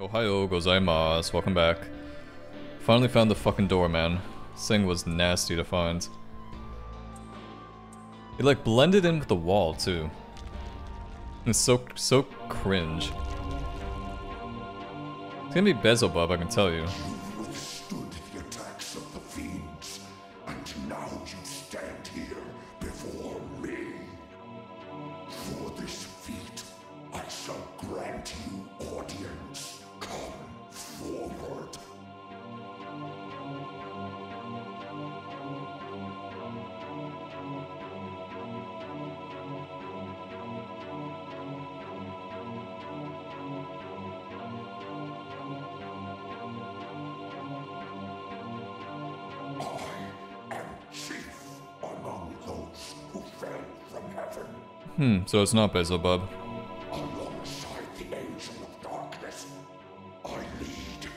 Ohio gozaimasu, welcome back. Finally found the fucking door, man. This thing was nasty to find. It like blended in with the wall too. It's so so cringe. It's gonna be Beelzebub, I can tell you. So it's not Beelzebub. Alongside the Angel of Darkness, I lead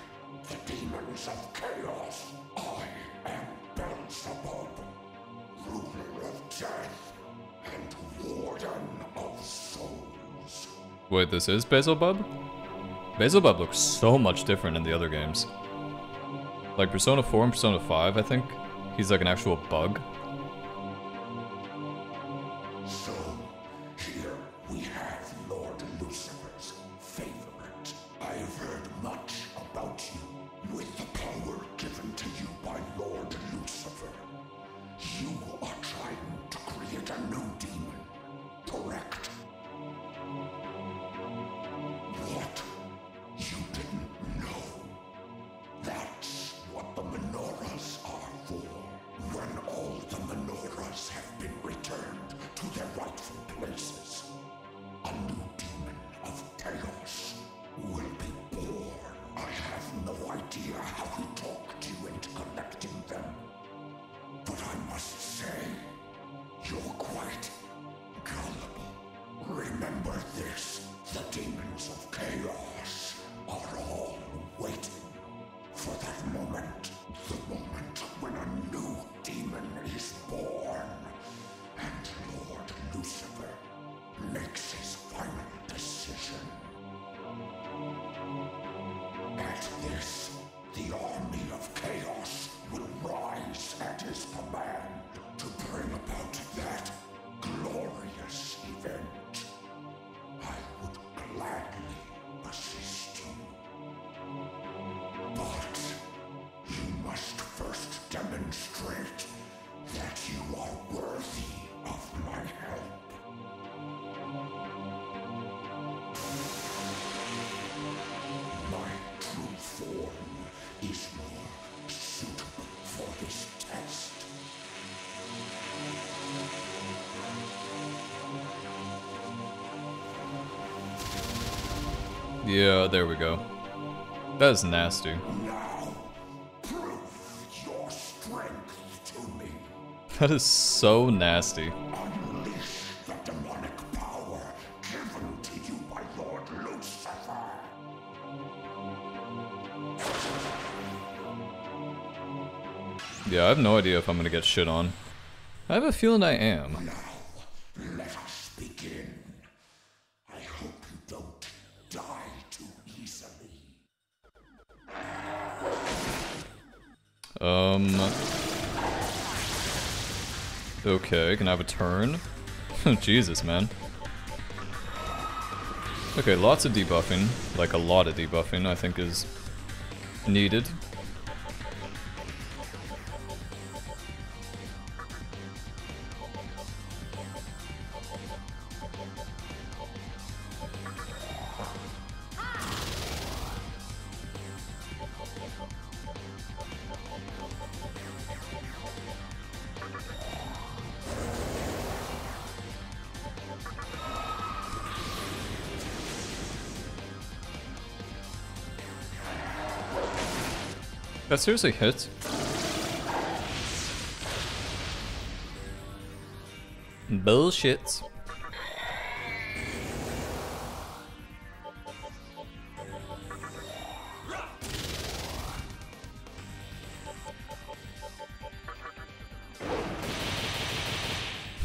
the demons of chaos. I am Beelzebub, ruler of death and warden of souls. Wait, this is Beelzebub? Beelzebub looks so much different in the other games. Like Persona 4 and Persona 5, I think. He's like an actual bug. Yeah, there we go. That is nasty. That is so nasty. Yeah, I have no idea if I'm gonna get shit on. I have a feeling I am. Um. Okay, can I have a turn? Jesus, man. Okay, lots of debuffing. Like a lot of debuffing, I think is needed. That seriously hit? Bullshit.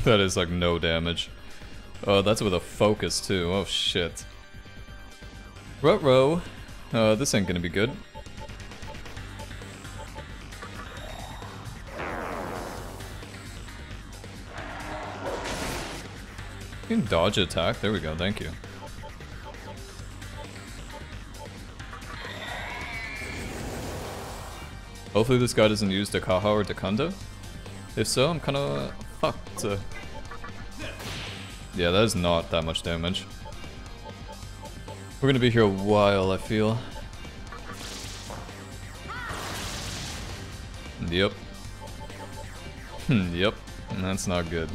That is like no damage. Oh, that's with a focus too. Oh shit. Ruh-roh. Uh, this ain't gonna be good. Dodge attack. There we go. Thank you. Hopefully this guy doesn't use Dekaja or Dekunda. If so, I'm kind of fucked. Yeah, that is not that much damage. We're gonna be here a while, I feel. Yep. Hmm, yep. That's not good.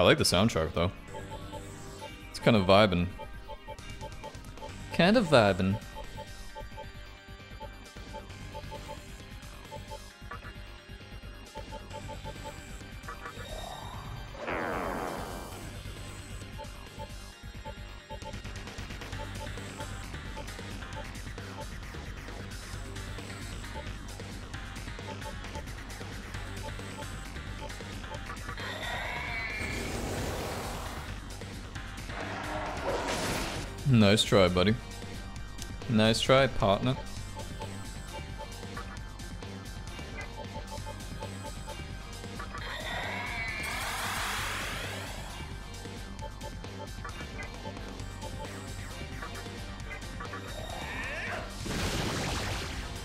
I like the soundtrack though. It's kind of vibing. Kind of vibing. Nice try, buddy. Nice try, partner.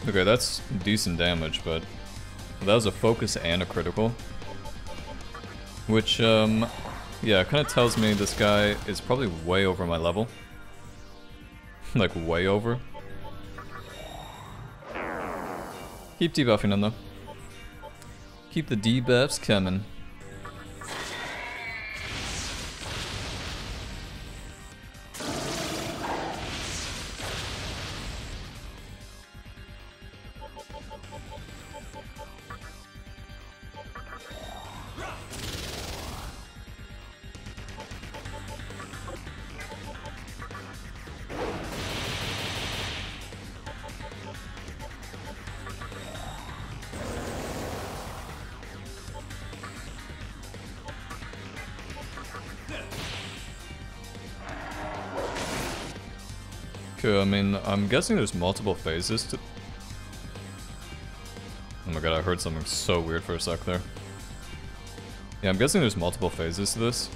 Okay, that's decent damage, but that was a focus and a critical. Which, um, yeah, kind of tells me this guy is probably way over my level. like, way over. Keep debuffing him, though. Keep the debuffs coming. I mean, I'm guessing there's multiple phases to... Oh my god, I heard something so weird for a sec there. Yeah, I'm guessing there's multiple phases to this.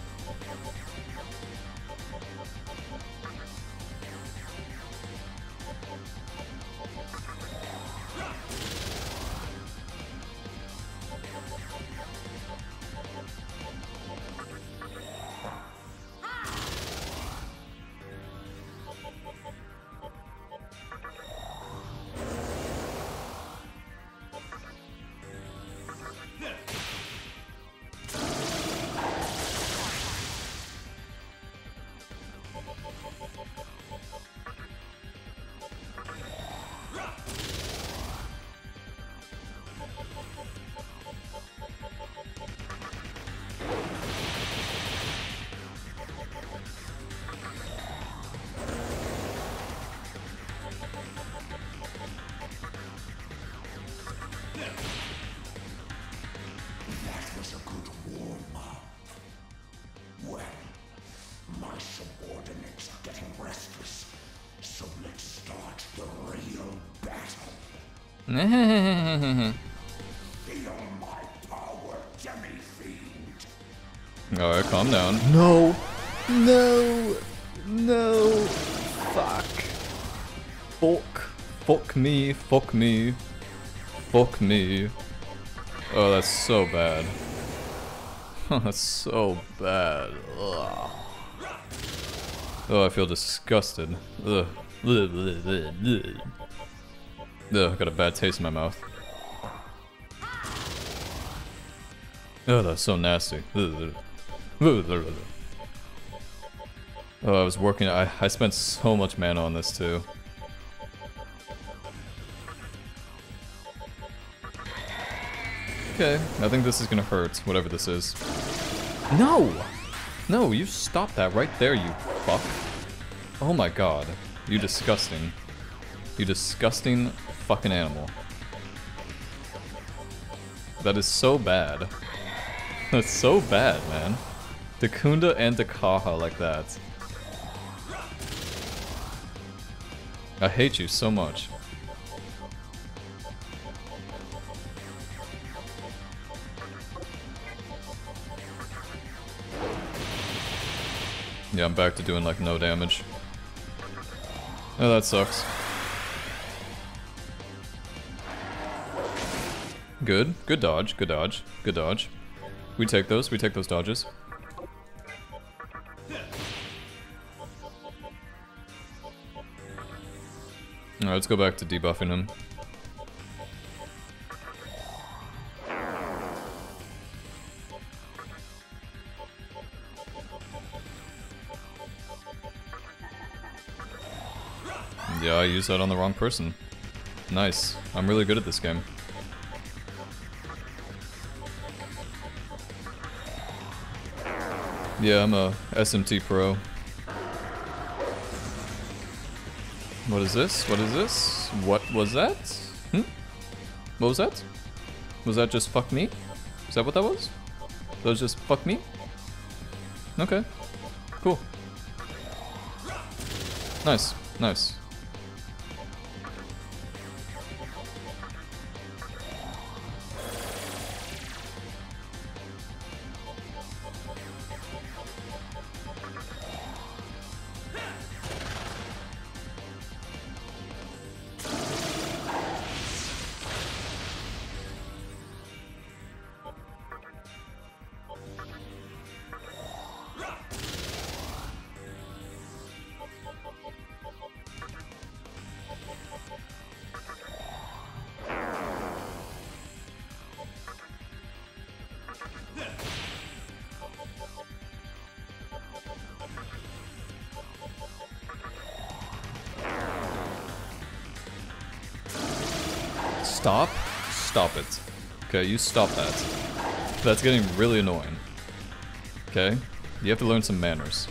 Alright, calm down. No. No. No. Fuck. Fuck. Fuck me, fuck me. Fuck me. Oh, that's so bad. that's so bad. Ugh. Oh, I feel disgusted. Ugh. Ugh, got a bad taste in my mouth. Oh, that's so nasty. Ugh. Oh, I was working. I, I spent so much mana on this too. Okay, I think this is gonna hurt, whatever this is. No! No, you stop that right there, you fuck. Oh my god. You disgusting. You disgusting fucking animal. That is so bad. That's so bad, man. Dekunda and Dekaja like that. I hate you so much. Yeah, I'm back to doing like no damage. Oh, that sucks. Good. Good dodge. Good dodge. Good dodge. We take those. We take those dodges. Alright, let's go back to debuffing him. Yeah, I used that on the wrong person. Nice. I'm really good at this game. Yeah, I'm a SMT pro. What is this? What is this? What was that? Hmm? What was that? Was that just fuck me? Is that what that was? That was just fuck me? Okay. Cool. Nice. Nice. Stop that. That's getting really annoying. Okay? You have to learn some manners.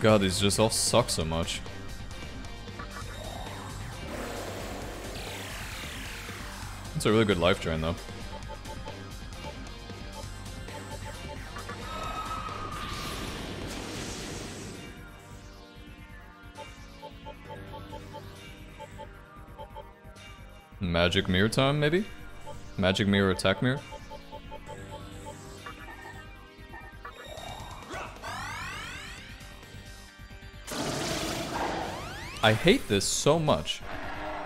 God, these just all suck so much. It's a really good life drain, though. Magic mirror time, maybe? Magic mirror attack mirror? I hate this so much.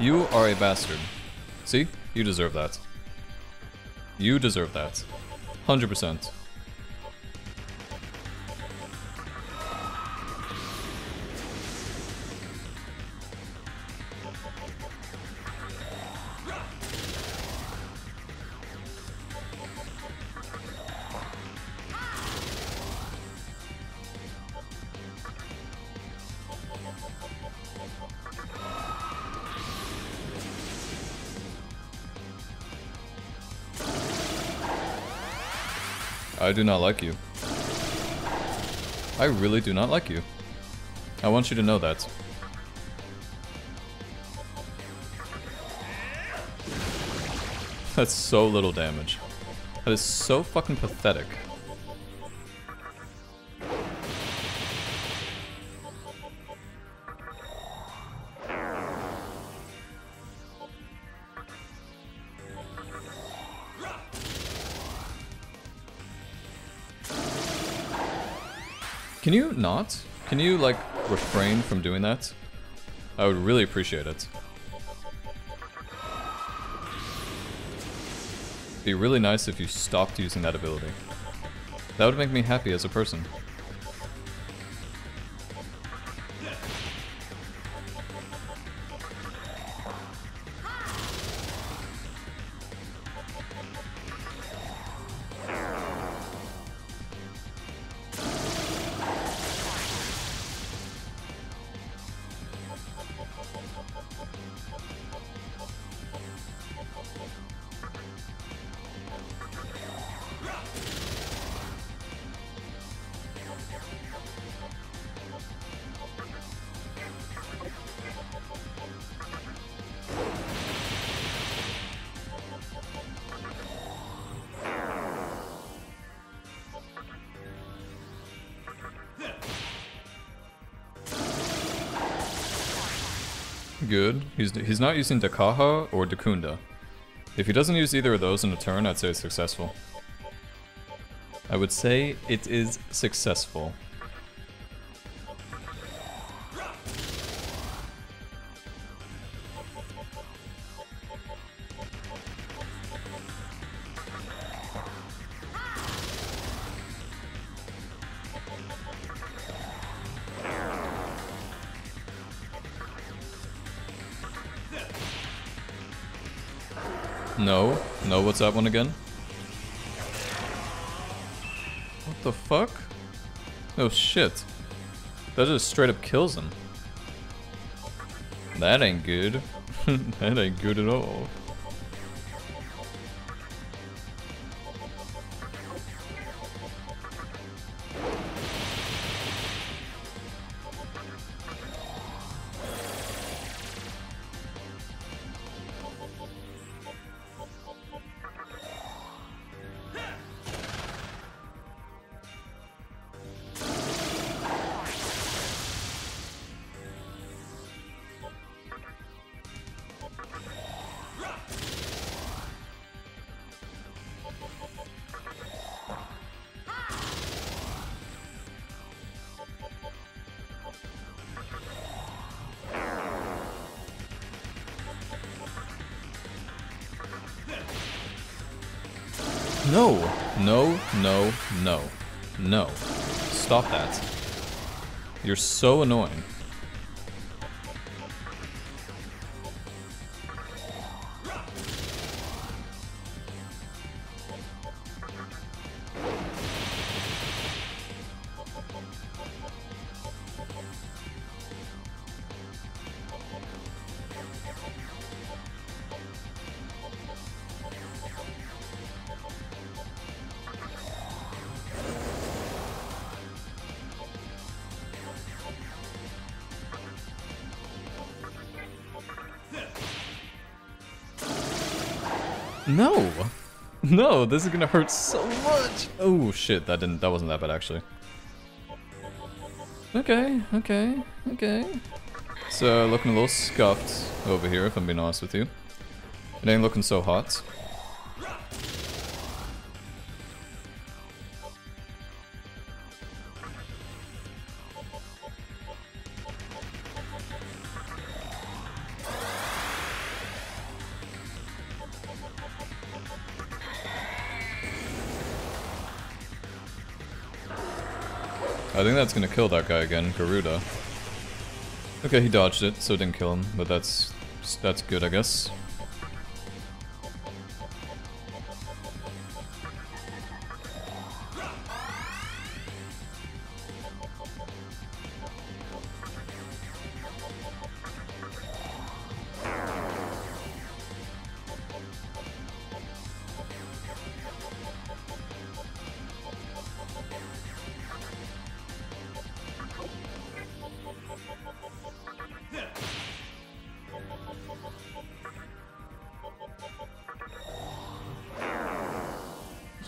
You are a bastard. See? You deserve that. You deserve that. 100%. I do not like you. I really do not like you. I want you to know that. That's so little damage. That is so fucking pathetic. Can you not? Can you, like, refrain from doing that? I would really appreciate it. Be really nice if you stopped using that ability. That would make me happy as a person. He's not using Dekaja or Dekunda. If he doesn't use either of those in a turn, I'd say it's successful. I would say it is successful. That one again? What the fuck? Oh shit. That just straight up kills him. That ain't good. that ain't good at all. No! No, no, no. No. Stop that. You're so annoying. No! No, this is gonna hurt so much! Oh shit, that didn't that wasn't that bad actually. Okay, okay, okay. So looking a little scuffed over here if I'm being honest with you. It ain't looking so hot. I think that's gonna kill that guy again, Garuda. Okay, he dodged it, so it didn't kill him, but that's that's good, I guess.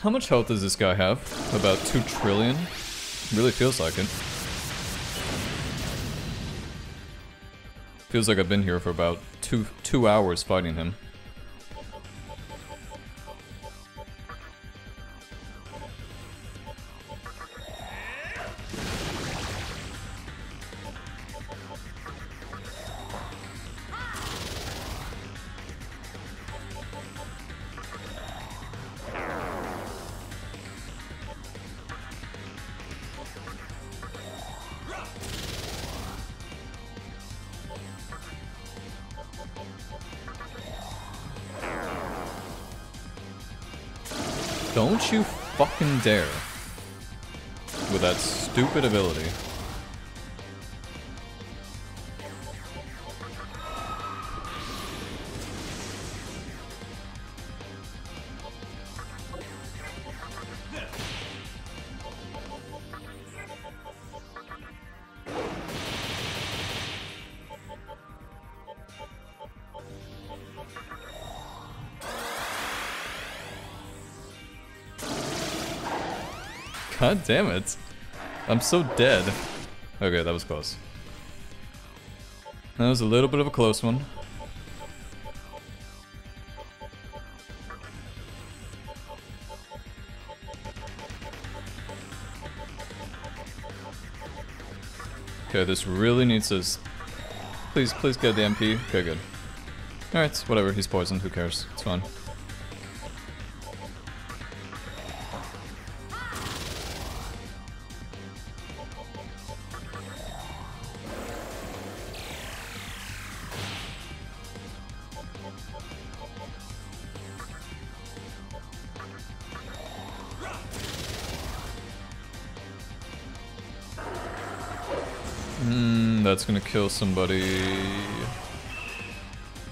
How much health does this guy have? About 2 trillion? Really feels like it. Feels like I've been here for about two two hours fighting him. Dare. God damn it. I'm so dead. Okay, that was close. That was a little bit of a close one. Okay, this really needs to... Please, please get the MP. Okay, good. Alright, whatever, he's poisoned, who cares? It's fine. Gonna kill somebody.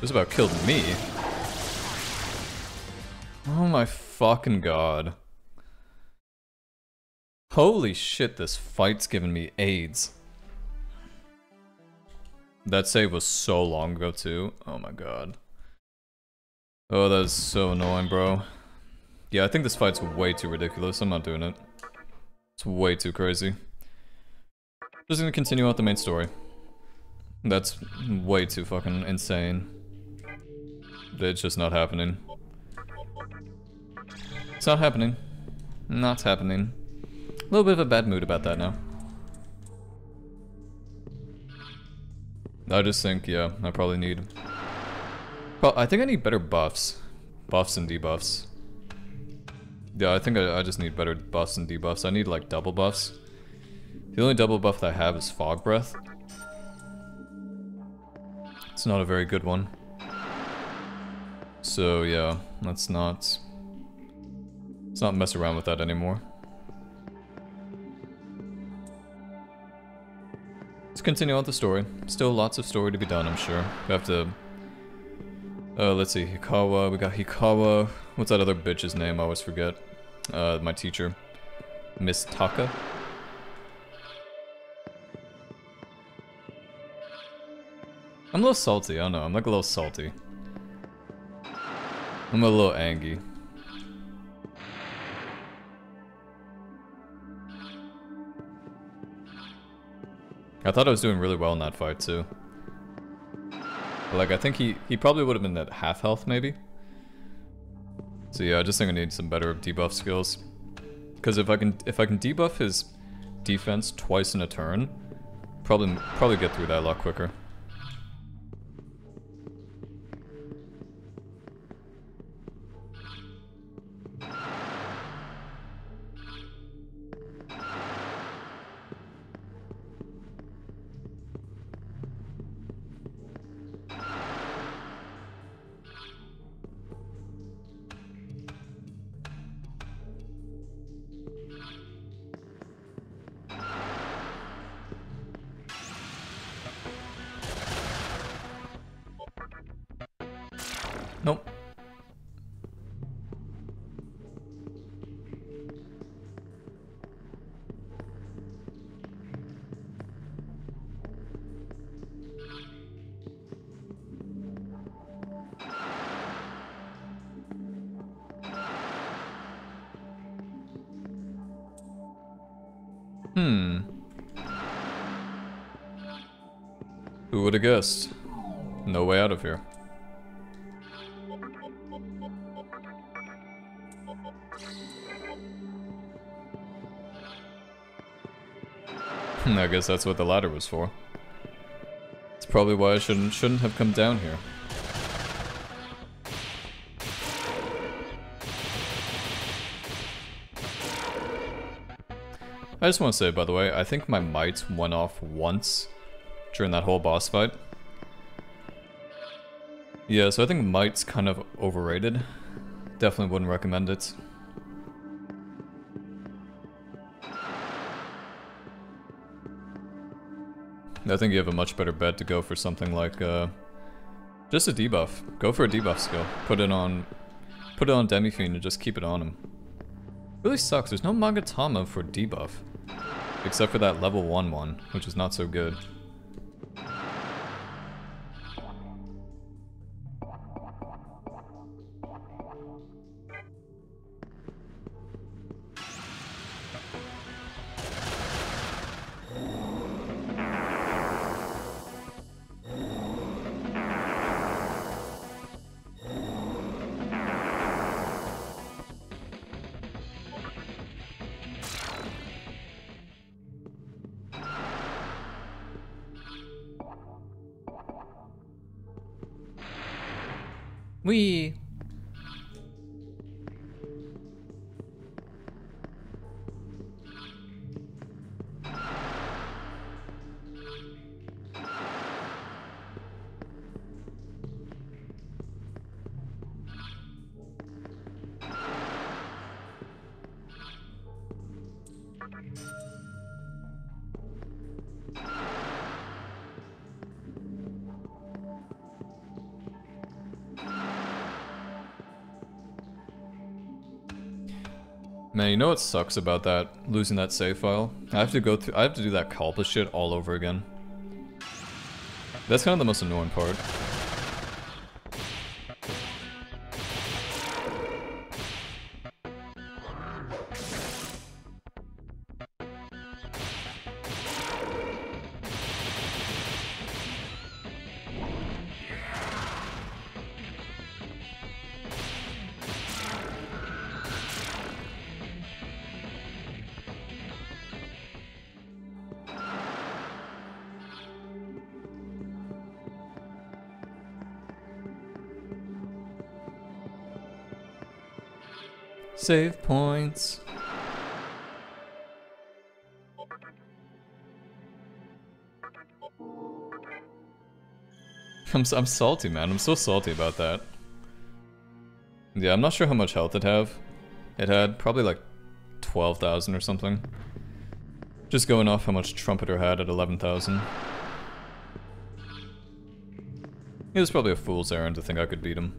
This about killed me. Oh my fucking god. Holy shit, this fight's giving me AIDS. That save was so long ago too. Oh my god. Oh, that is so annoying, bro. Yeah, I think this fight's way too ridiculous. I'm not doing it. It's way too crazy. Just gonna continue out the main story. That's way too fucking insane. It's just not happening. It's not happening. Not happening. A little bit of a bad mood about that now. I just think, yeah, I probably need... Well, I think I need better buffs. Buffs and debuffs. Yeah, I think I, I just need better buffs and debuffs. I need, like, double buffs. The only double buff that I have is Fog Breath. Not a very good one. So yeah, let's not... Let's not mess around with that anymore. Let's continue on the story. Still lots of story to be done, I'm sure. We have to... Uh, let's see, Hikawa, we got Hikawa. What's that other bitch's name? I always forget. Uh, my teacher. Miss Takao? I'm a little salty, I don't know, I'm like a little salty. I'm a little angry. I thought I was doing really well in that fight too. But like I think he, he probably would have been at half health maybe. So yeah, I just think I need some better debuff skills. Because if I can if I can debuff his defense twice in a turn, probably probably get through that a lot quicker. Would have guessed? No way out of here. Hmm, I guess that's what the ladder was for. It's probably why I shouldn't shouldn't have come down here. I just want to say, by the way, I think my might went off once during that whole boss fight. Yeah, so I think might's kind of overrated. Definitely wouldn't recommend it. I think you have a much better bet to go for something like, uh, just a debuff. Go for a debuff skill. Put it on, put it on Demi-Fiend and just keep it on him. Really sucks, there's no Magatama for debuff. Except for that level 1 one, which is not so good. Wee. Man, you know what sucks about that? Losing that save file? I have to go through- I have to do that Kalpa shit all over again. That's kind of the most annoying part. I'm, I'm salty, man. I'm so salty about that. Yeah, I'm not sure how much health it have. It had probably like 12,000 or something. Just going off how much Trumpeter had at 11,000. It was probably a fool's errand to think I could beat him.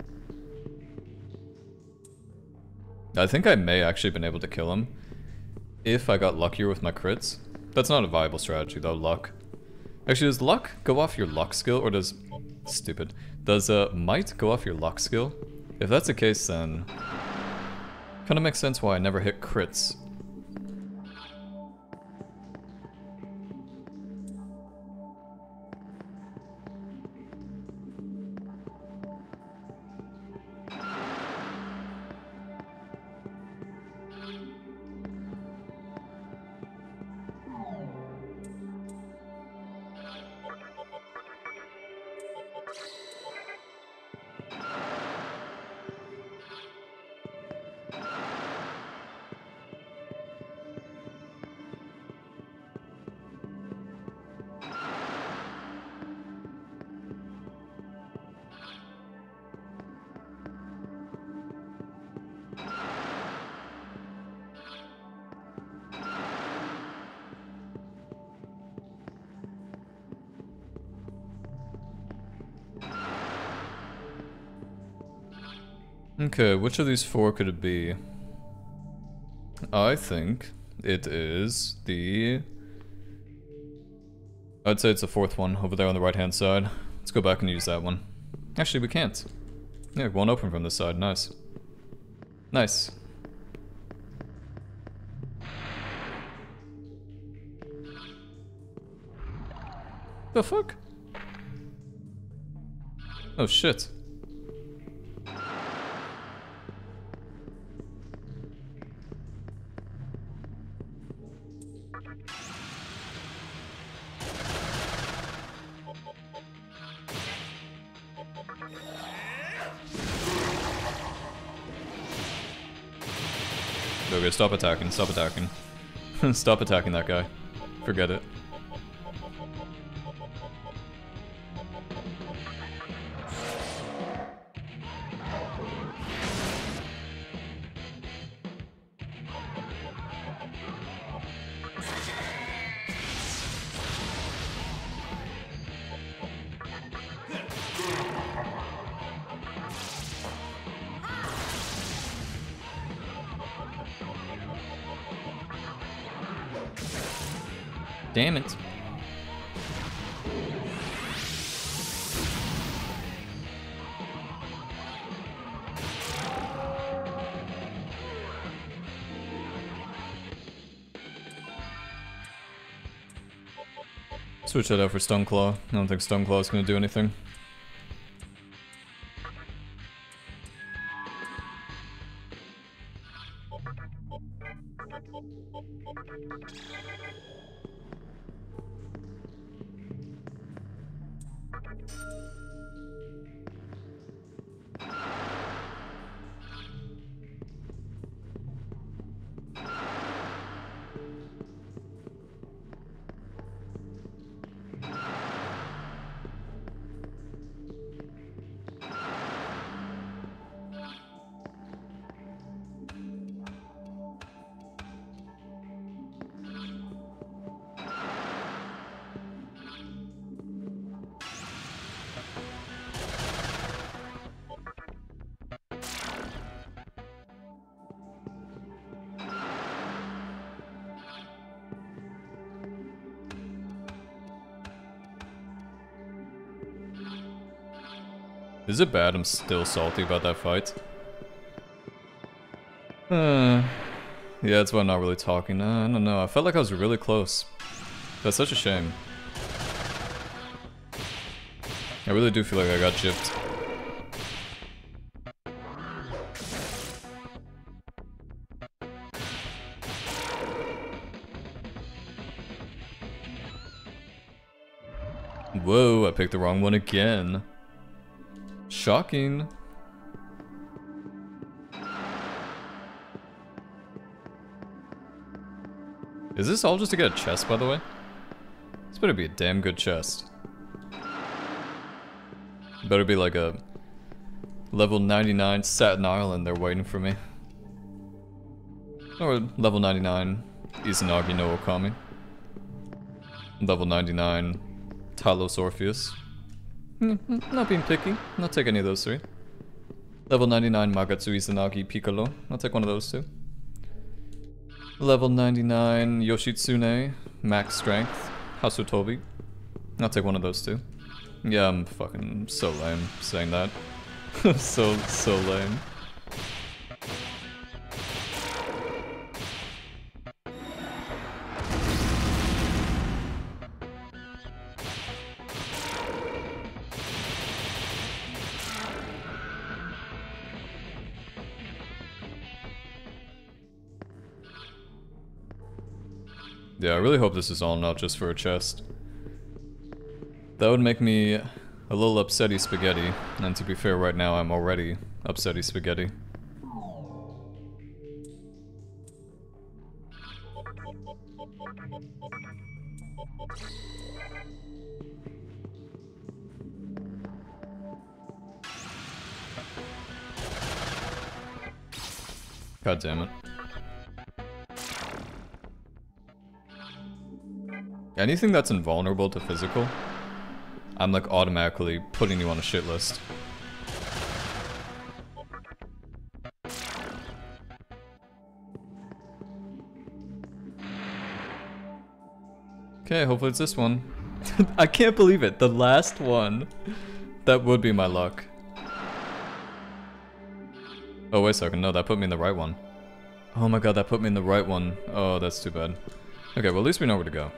I think I may actually have been able to kill him if I got luckier with my crits. That's not a viable strategy though, luck. Actually, does luck go off your luck skill or does... Stupid. Does uh, might go off your luck skill? If that's the case then... Kinda makes sense why I never hit crits. Okay, which of these four could it be? I think it is the... I'd say it's the fourth one over there on the right hand side. Let's go back and use that one. Actually, we can't. Yeah, one open from this side, nice. Nice. The fuck? Oh shit. Stop attacking, stop attacking. stop attacking that guy. Forget it. Switch that out for Stone Claw. I don't think Stone Claw is going to do anything. Is it bad I'm still salty about that fight? Uh, yeah, that's why I'm not really talking. Uh, I don't know. I felt like I was really close. That's such a shame. I really do feel like I got gypped. Whoa, I picked the wrong one again. Shocking. Is this all just to get a chest, by the way? This better be a damn good chest. Better be like a level 99 Satanael they're waiting for me. Or level 99 Izanagi no Okami. Level 99 Talos Orpheus. Mm, not being picky. Not take any of those three. Level 99 Magatsu Izanagi Picaro. I'll take one of those two. Level 99 Yoshitsune, max strength, Hassou Tobi. I'll take one of those two. Yeah, I'm fucking so lame saying that. so, so lame. Really hope this is all not just for a chest. That would make me a little upsetty spaghetti, and to be fair, right now I'm already upsetty spaghetti. Anything that's invulnerable to physical, I'm like automatically putting you on a shit list. Okay, hopefully it's this one. I can't believe it, the last one. That would be my luck. Oh, wait a second, no, that put me in the right one. Oh my god, that put me in the right one. Oh, that's too bad. Okay, well at least we know where to go.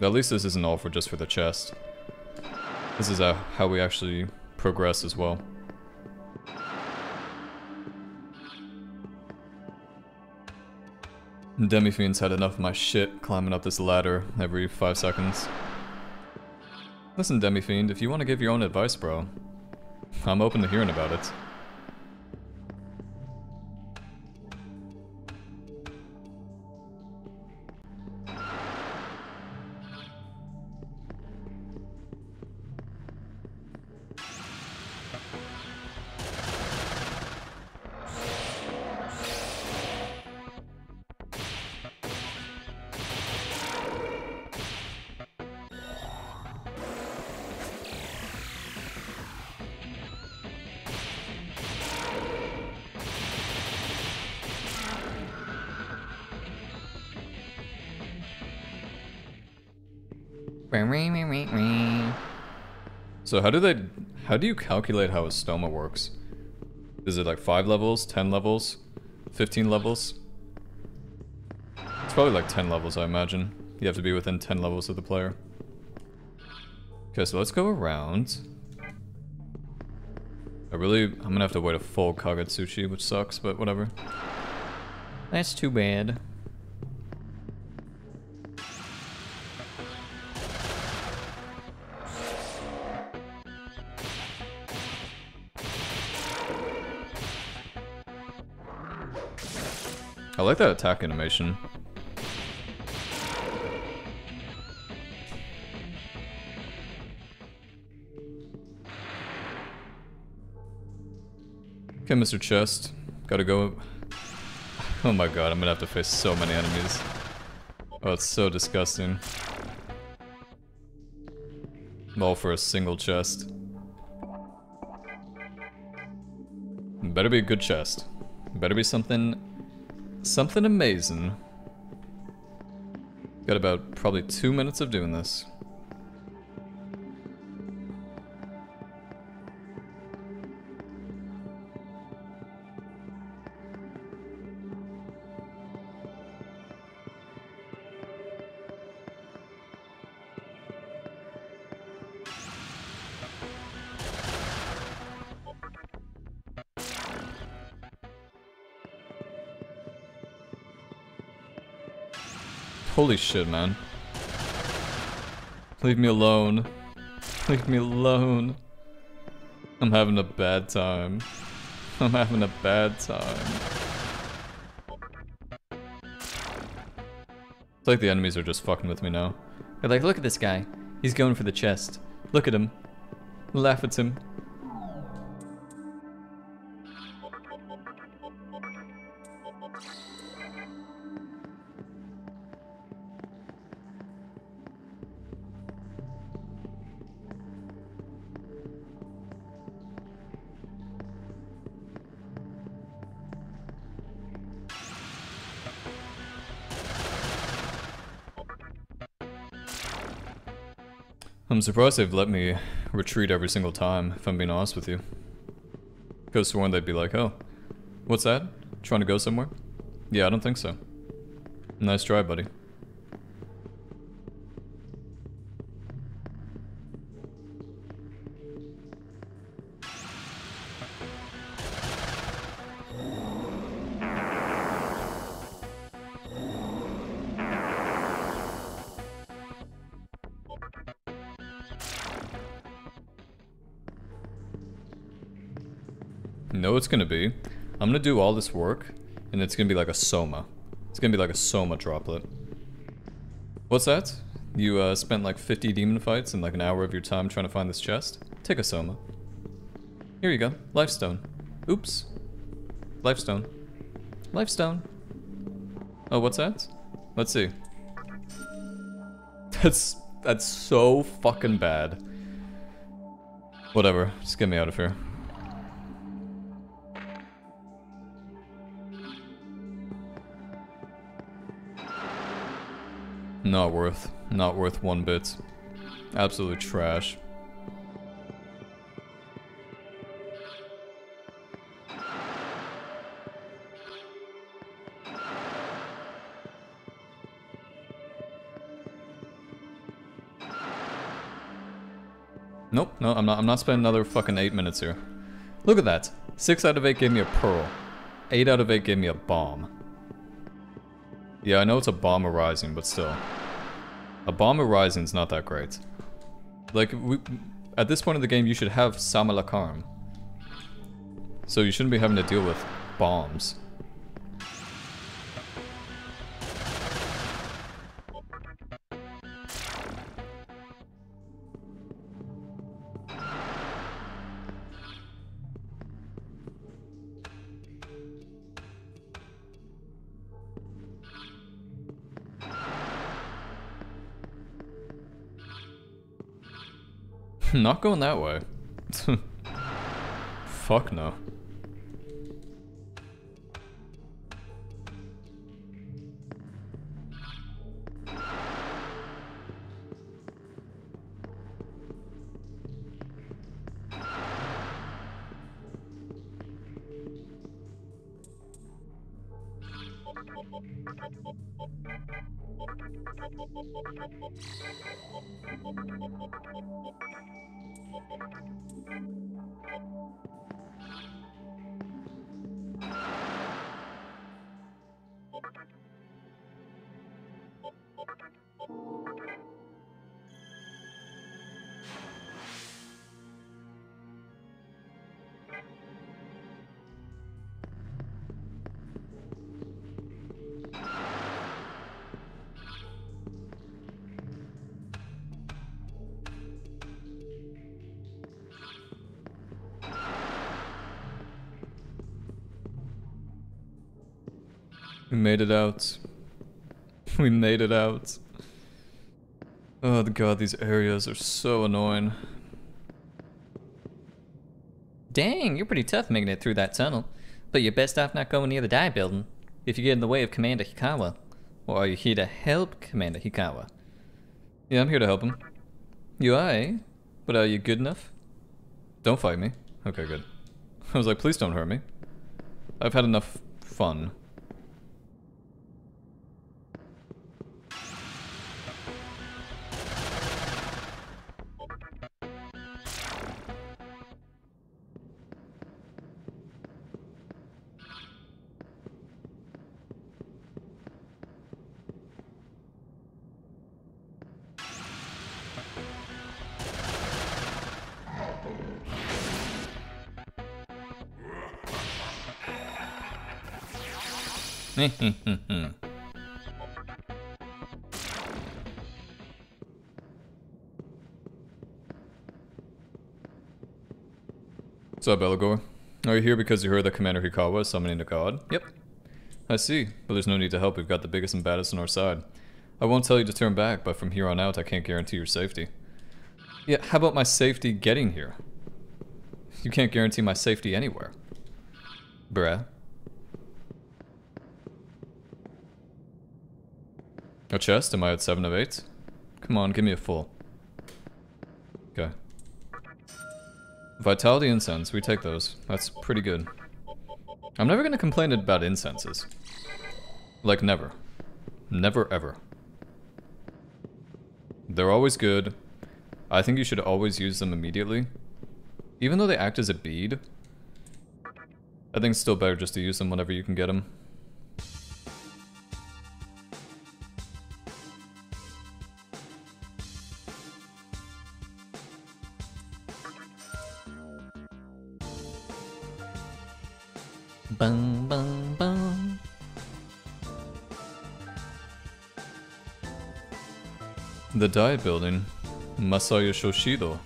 At least this isn't all for just for the chest. This is uh, how we actually progress as well. Demi-Fiend's had enough of my shit climbing up this ladder every five seconds. Listen, Demi-Fiend, if you want to give your own advice, bro, I'm open to hearing about it. So how do they, how do you calculate how Estoma works? Is it like 5 levels, 10 levels, 15 levels? It's probably like 10 levels I imagine. You have to be within 10 levels of the player. Okay, so let's go around. I really, I'm gonna have to wait a full Kagutsuchi, which sucks, but whatever. That's too bad. Like that attack animation. Okay, Mr. Chest. Gotta go. Oh my god, I'm gonna have to face so many enemies. Oh, it's so disgusting. All for a single chest. Better be a good chest. Better be something Something amazing. Got about probably two minutes of doing this. Holy shit, man. Leave me alone. Leave me alone. I'm having a bad time. I'm having a bad time. It's like the enemies are just fucking with me now. They're like, look at this guy. He's going for the chest. Look at him. Laugh at him. Surprised they've let me retreat every single time, if I'm being honest with you. Could've sworn they'd be like, oh, what's that? Trying to go somewhere? Yeah, I don't think so. Nice try, buddy. Know it's gonna be? I'm gonna do all this work, and it's gonna be like a soma. It's gonna be like a soma droplet. What's that? You uh, spent like 50 demon fights and like an hour of your time trying to find this chest? Take a soma. Here you go. Lifestone. Oops. Lifestone. Lifestone. Oh, what's that? Let's see. That's that's so fucking bad. Whatever. Just get me out of here. Not worth. Not worth one bit. Absolute trash. Nope, no, I'm not I'm not spending another fucking eight minutes here. Look at that. Six out of eight gave me a pearl. Eight out of eight gave me a bomb. Yeah, I know it's a bomb arising, but still. A bomb arising is not that great. Like, we, at this point in the game, you should have Samarecarm. So you shouldn't be having to deal with bombs. Not going that way. Fuck no. Made it out. we made it out. Oh god, these areas are so annoying. Dang, you're pretty tough making it through that tunnel. But you're best off not going near the Diet building, if you get in the way of Commander Hikawa. Or are you here to help Commander Hikawa? Yeah, I'm here to help him. You are, eh? But are you good enough? Don't fight me. Okay, good. I was like, please don't hurt me. I've had enough fun. What's up, Eligor? Are you here because you heard that Commander Hikawa is summoning a god? Yep. I see, but there's no need to help. We've got the biggest and baddest on our side. I won't tell you to turn back, but from here on out, I can't guarantee your safety. Yeah, how about my safety getting here? You can't guarantee my safety anywhere. Bruh. A chest? Am I at 7 of 8? Come on, give me a full. Okay. Vitality incense, we take those. That's pretty good. I'm never gonna complain about incenses. Like never. Never ever. They're always good. I think you should always use them immediately. Even though they act as a bead, I think it's still better just to use them whenever you can get them. Diet Building. Masaya Shoshido.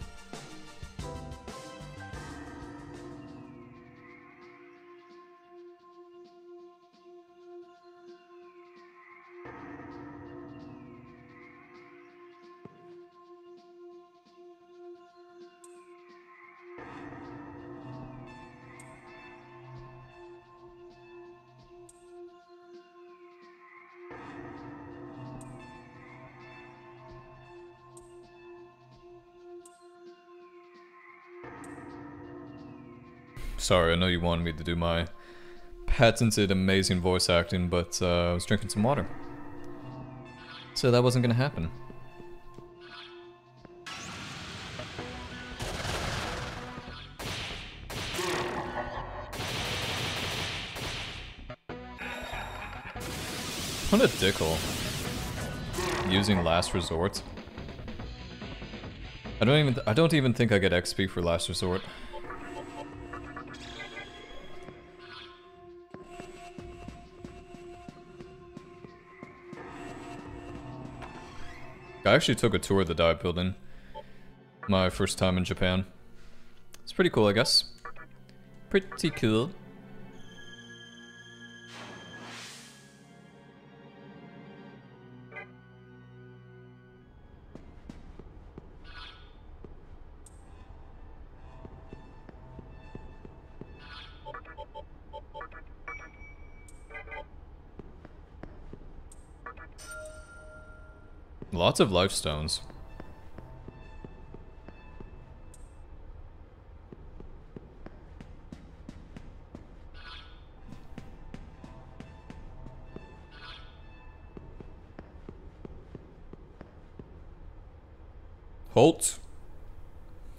Sorry, I know you wanted me to do my patented amazing voice acting, but uh, I was drinking some water. So that wasn't gonna happen. What a dickhole. Using last resort. I don't even I don't even think I get XP for last resort. I actually took a tour of the Diet building. My first time in Japan. It's pretty cool, I guess. Pretty cool. Lots of life stones. Halt!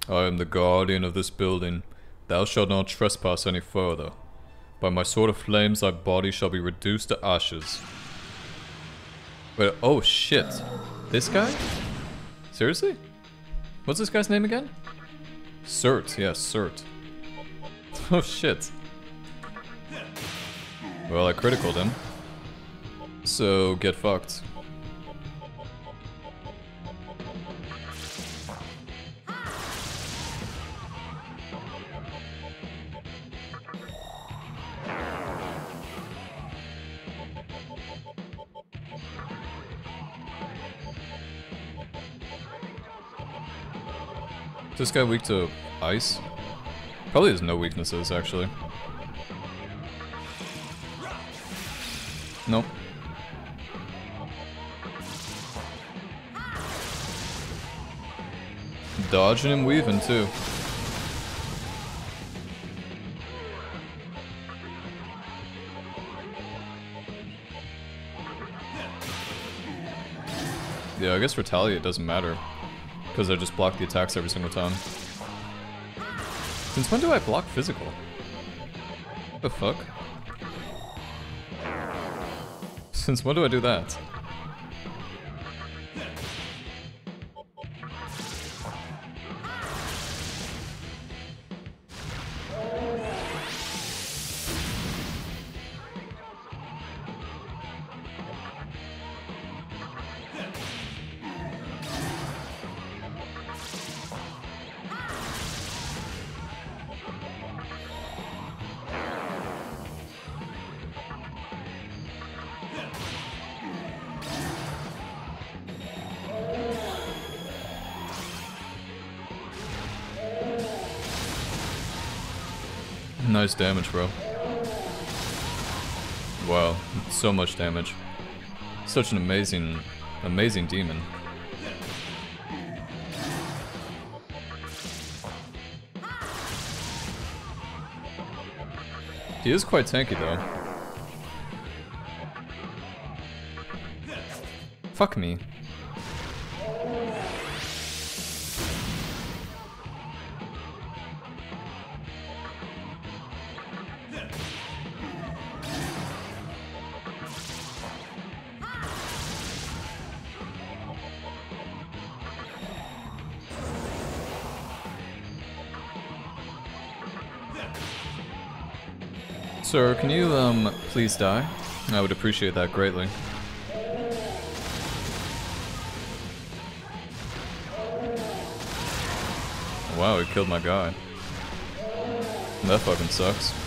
I am the guardian of this building. Thou shalt not trespass any further. By my sword of flames thy body shall be reduced to ashes. Wait, oh shit. This guy? Seriously? What's this guy's name again? Surt, yes, Surt. Oh shit. Well, I criticaled him. So, get fucked. This guy weak to ice? Probably has no weaknesses, actually. Nope. Dodging and weaving, too. Yeah, I guess retaliate doesn't matter. Because I just block the attacks every single time. Since when do I block physical? the fuck? Since when do I do that? Nice damage, bro. Wow, so much damage. Such an amazing, amazing demon. He is quite tanky though. Fuck me. Sir, can you, um, please die? I would appreciate that greatly. Wow, he killed my guy. That fucking sucks.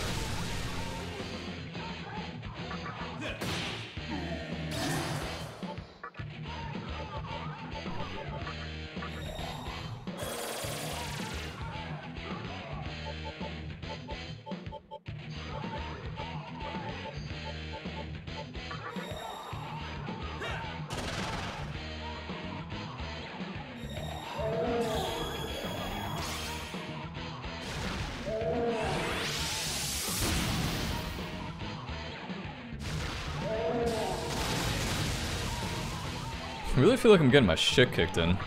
I really feel like I'm getting my shit kicked in.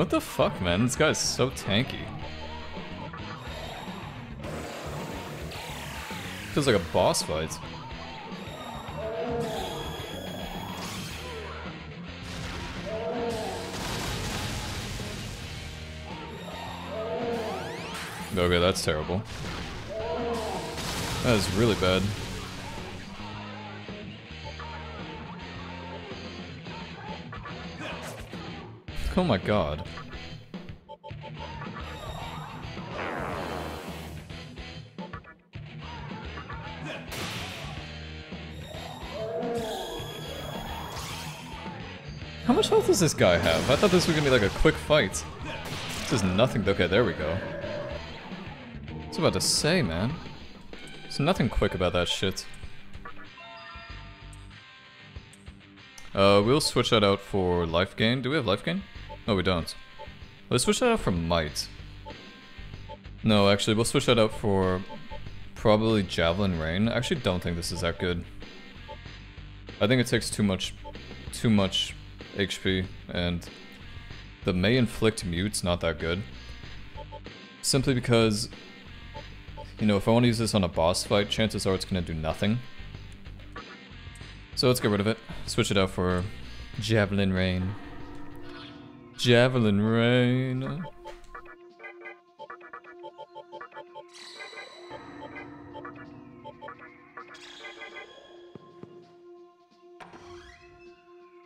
What the fuck, man? This guy's so tanky. Feels like a boss fight. Okay, that's terrible. That is really bad. Oh my god. How much health does this guy have? I thought this was gonna be like a quick fight. This is nothing. Okay, there we go. I was about to say, man. There's nothing quick about that shit. Uh, we'll switch that out for life gain. Do we have life gain? No, we don't. Let's switch that out for might. No, actually, we'll switch that out for probably Javelin Rain. I actually don't think this is that good. I think it takes too much, too much HP, and the May Inflict Mute's not that good. Simply because, you know, if I want to use this on a boss fight, chances are it's going to do nothing. So let's get rid of it. Switch it out for Javelin Rain. Javelin Rain.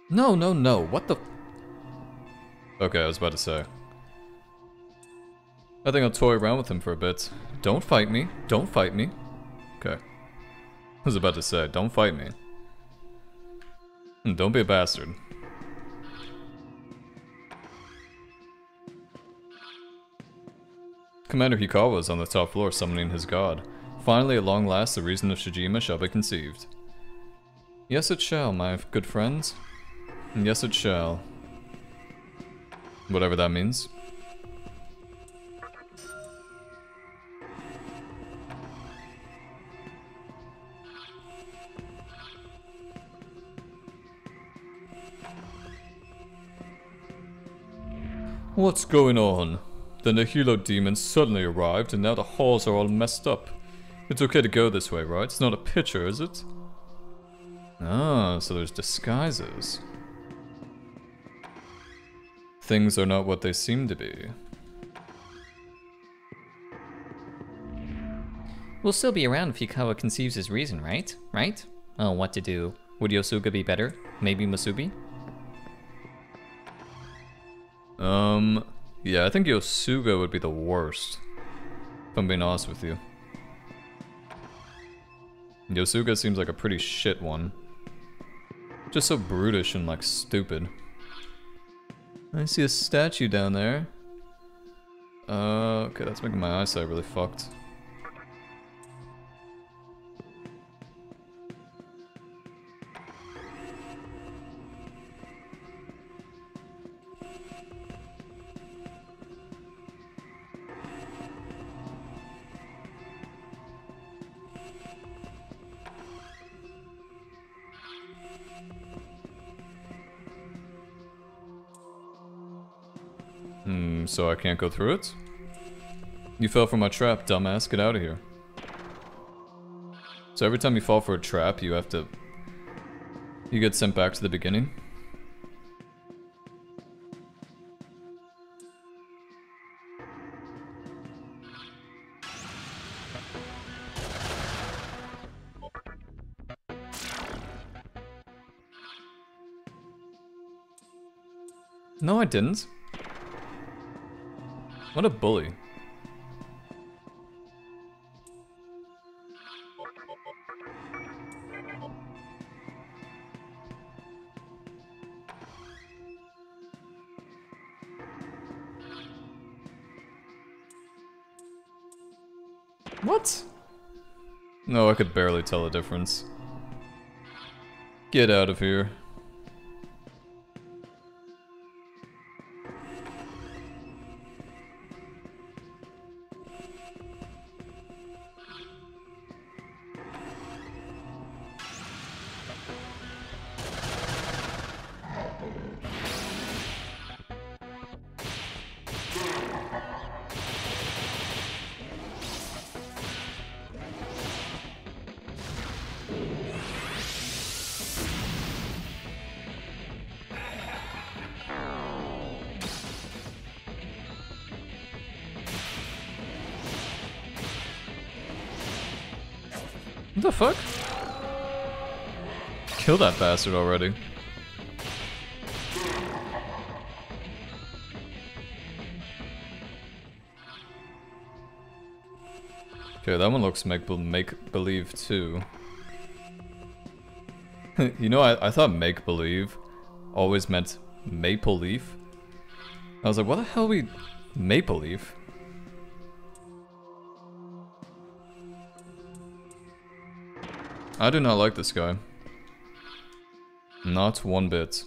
No, no, no. What the... Okay, I was about to say. I think I'll toy around with him for a bit. Don't fight me. Don't fight me. Okay. I was about to say, don't fight me. Hmm, don't be a bastard. Commander Hikawa is on the top floor summoning his god. Finally, at long last, the reason of Shijima shall be conceived. Yes, it shall, my good friends. Yes, it shall. Whatever that means. What's going on? Then the Nihilo demons suddenly arrived and now the halls are all messed up. It's okay to go this way, right? It's not a picture, is it? Ah, so there's disguises. Things are not what they seem to be. We'll still be around if Hikawa conceives his reason, right? Right? Oh, what to do. Would Yosuga be better? Maybe Musubi? Um, yeah, I think Yosuga would be the worst. If I'm being honest with you. Yosuga seems like a pretty shit one. Just so brutish and like stupid. I see a statue down there. Uh, okay, that's making my eyesight really fucked. So I can't go through it? You fell for my trap, dumbass. Get out of here. So every time you fall for a trap, you have to... You get sent back to the beginning? No, I didn't. What a bully. What? No, I could barely tell the difference. Get out of here. Fuck? Kill that bastard already. Okay, that one looks make make believe too. you know, I, I thought make believe always meant maple leaf. I was like, what the hell we maple leaf? I do not like this guy. Not one bit.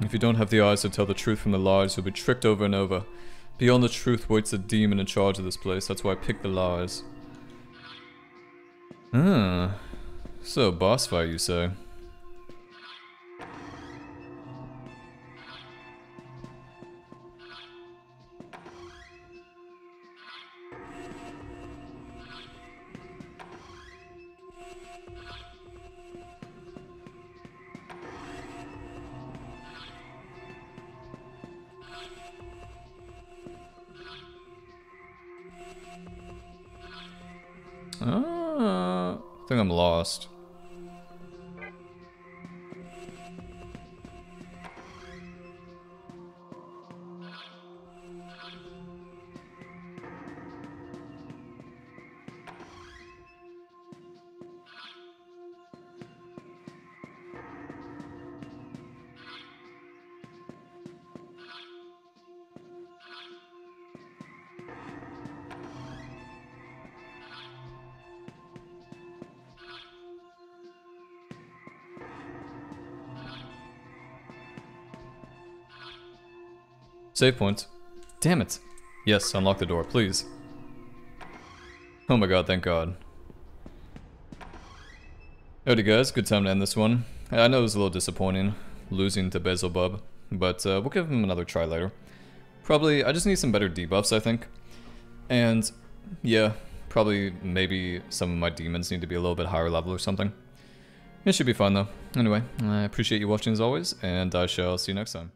If you don't have the eyes to tell the truth from the lies, you'll be tricked over and over. Beyond the truth waits a demon in charge of this place, that's why I picked the lies. Ah. So, boss fight, you say? Save point. Damn it. Yes, unlock the door, please. Oh my god, thank god. Alrighty guys, good time to end this one. I know it was a little disappointing, losing to Beelzebub, but uh, we'll give him another try later. Probably, I just need some better debuffs, I think. And, yeah, probably maybe some of my demons need to be a little bit higher level or something. It should be fun though. Anyway, I appreciate you watching as always, and I shall see you next time.